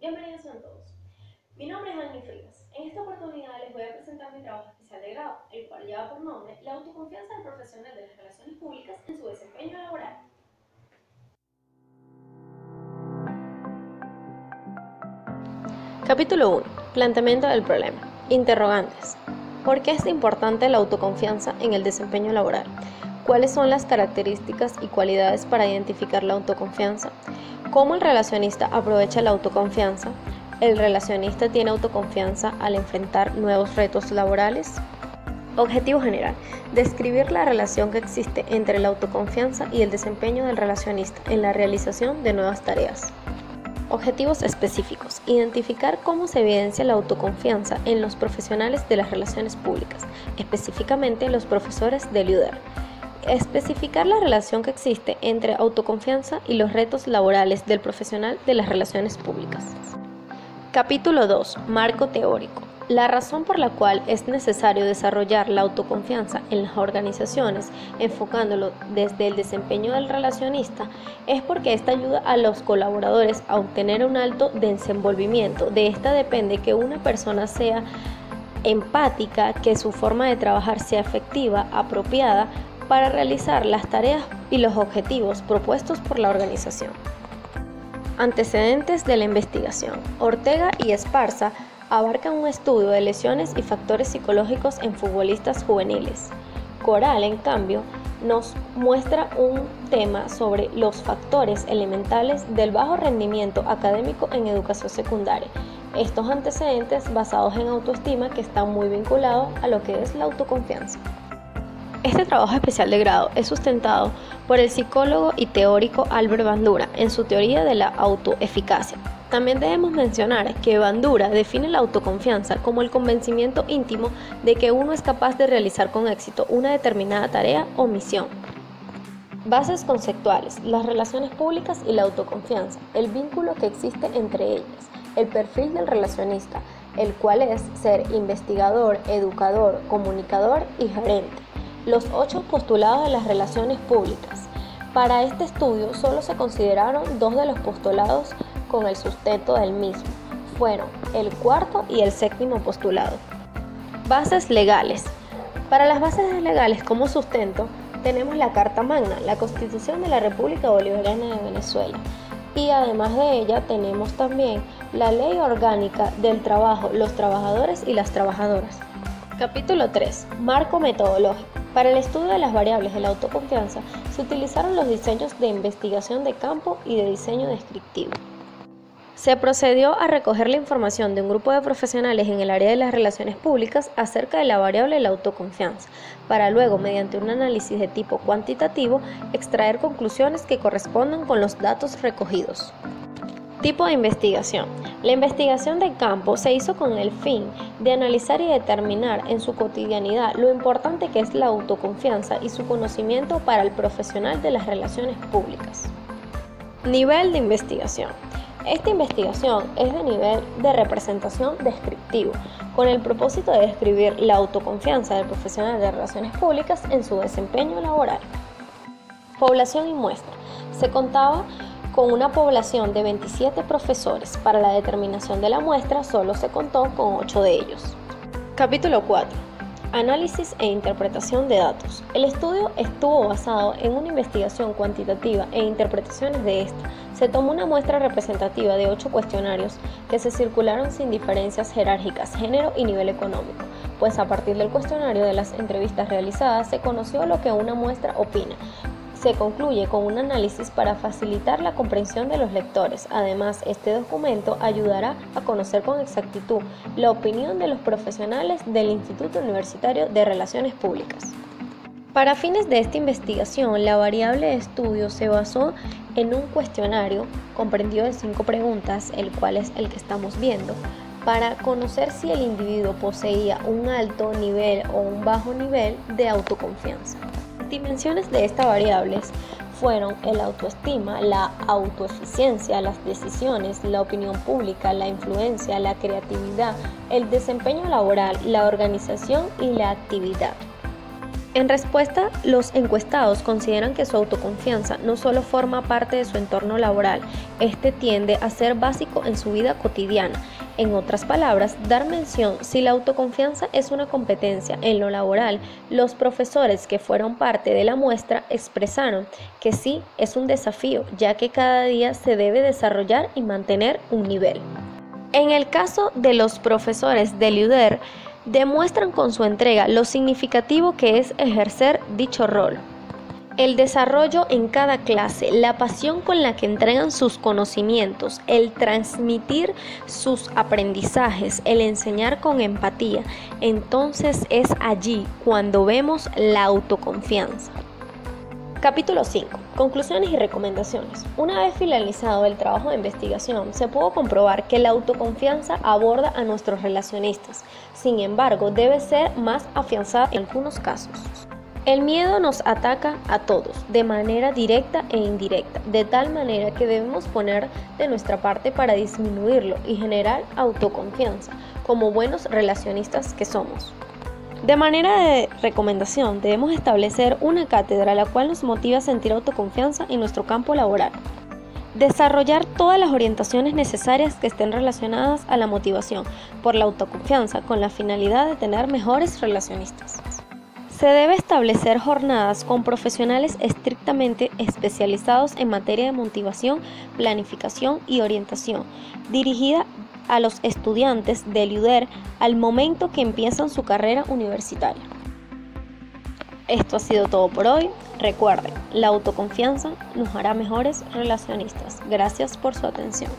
Bienvenidos a todos. Mi nombre es Annie Frías. En esta oportunidad les voy a presentar mi trabajo especial de grado, el cual lleva por nombre La autoconfianza del profesional de las relaciones públicas en su desempeño laboral. Capítulo 1. Planteamiento del problema. Interrogantes. ¿Por qué es importante la autoconfianza en el desempeño laboral? ¿Cuáles son las características y cualidades para identificar la autoconfianza? ¿Cómo el relacionista aprovecha la autoconfianza? ¿El relacionista tiene autoconfianza al enfrentar nuevos retos laborales? Objetivo general. Describir la relación que existe entre la autoconfianza y el desempeño del relacionista en la realización de nuevas tareas. Objetivos específicos. Identificar cómo se evidencia la autoconfianza en los profesionales de las relaciones públicas, específicamente los profesores del UDER especificar la relación que existe entre autoconfianza y los retos laborales del profesional de las relaciones públicas. Capítulo 2. Marco teórico. La razón por la cual es necesario desarrollar la autoconfianza en las organizaciones, enfocándolo desde el desempeño del relacionista, es porque esta ayuda a los colaboradores a obtener un alto desenvolvimiento. De esta depende que una persona sea empática, que su forma de trabajar sea efectiva, apropiada, para realizar las tareas y los objetivos propuestos por la organización. Antecedentes de la investigación. Ortega y Esparza abarcan un estudio de lesiones y factores psicológicos en futbolistas juveniles. Coral, en cambio, nos muestra un tema sobre los factores elementales del bajo rendimiento académico en educación secundaria. Estos antecedentes basados en autoestima que están muy vinculados a lo que es la autoconfianza. Este trabajo especial de grado es sustentado por el psicólogo y teórico Albert Bandura en su teoría de la autoeficacia. También debemos mencionar que Bandura define la autoconfianza como el convencimiento íntimo de que uno es capaz de realizar con éxito una determinada tarea o misión. Bases conceptuales, las relaciones públicas y la autoconfianza, el vínculo que existe entre ellas, el perfil del relacionista, el cual es ser investigador, educador, comunicador y gerente los ocho postulados de las relaciones públicas. Para este estudio solo se consideraron dos de los postulados con el sustento del mismo. Fueron el cuarto y el séptimo postulado. Bases legales. Para las bases legales como sustento tenemos la Carta Magna, la Constitución de la República Bolivariana de Venezuela. Y además de ella tenemos también la Ley Orgánica del Trabajo, los trabajadores y las trabajadoras. Capítulo 3. Marco metodológico. Para el estudio de las variables de la autoconfianza se utilizaron los diseños de investigación de campo y de diseño descriptivo. Se procedió a recoger la información de un grupo de profesionales en el área de las relaciones públicas acerca de la variable de la autoconfianza, para luego, mediante un análisis de tipo cuantitativo, extraer conclusiones que correspondan con los datos recogidos. Tipo de investigación. La investigación de campo se hizo con el fin de analizar y determinar en su cotidianidad lo importante que es la autoconfianza y su conocimiento para el profesional de las relaciones públicas. Nivel de investigación. Esta investigación es de nivel de representación descriptivo, con el propósito de describir la autoconfianza del profesional de relaciones públicas en su desempeño laboral. Población y muestra. Se contaba con una población de 27 profesores. Para la determinación de la muestra solo se contó con 8 de ellos. Capítulo 4. Análisis e interpretación de datos. El estudio estuvo basado en una investigación cuantitativa e interpretaciones de esta. Se tomó una muestra representativa de 8 cuestionarios que se circularon sin diferencias jerárquicas, género y nivel económico, pues a partir del cuestionario de las entrevistas realizadas se conoció lo que una muestra opina, se concluye con un análisis para facilitar la comprensión de los lectores. Además, este documento ayudará a conocer con exactitud la opinión de los profesionales del Instituto Universitario de Relaciones Públicas. Para fines de esta investigación, la variable de estudio se basó en un cuestionario comprendido de cinco preguntas, el cual es el que estamos viendo, para conocer si el individuo poseía un alto nivel o un bajo nivel de autoconfianza dimensiones de estas variables fueron el autoestima, la autoeficiencia, las decisiones, la opinión pública, la influencia, la creatividad, el desempeño laboral, la organización y la actividad. En respuesta, los encuestados consideran que su autoconfianza no solo forma parte de su entorno laboral, este tiende a ser básico en su vida cotidiana. En otras palabras, dar mención si la autoconfianza es una competencia en lo laboral, los profesores que fueron parte de la muestra expresaron que sí es un desafío, ya que cada día se debe desarrollar y mantener un nivel. En el caso de los profesores de LUDER, demuestran con su entrega lo significativo que es ejercer dicho rol. El desarrollo en cada clase, la pasión con la que entregan sus conocimientos, el transmitir sus aprendizajes, el enseñar con empatía, entonces es allí cuando vemos la autoconfianza. Capítulo 5. Conclusiones y recomendaciones. Una vez finalizado el trabajo de investigación, se pudo comprobar que la autoconfianza aborda a nuestros relacionistas. Sin embargo, debe ser más afianzada en algunos casos. El miedo nos ataca a todos, de manera directa e indirecta, de tal manera que debemos poner de nuestra parte para disminuirlo y generar autoconfianza, como buenos relacionistas que somos. De manera de recomendación, debemos establecer una cátedra la cual nos motive a sentir autoconfianza en nuestro campo laboral. Desarrollar todas las orientaciones necesarias que estén relacionadas a la motivación por la autoconfianza con la finalidad de tener mejores relacionistas. Se debe establecer jornadas con profesionales estrictamente especializados en materia de motivación, planificación y orientación, dirigida a los estudiantes del UDER al momento que empiezan su carrera universitaria. Esto ha sido todo por hoy. Recuerden, la autoconfianza nos hará mejores relacionistas. Gracias por su atención.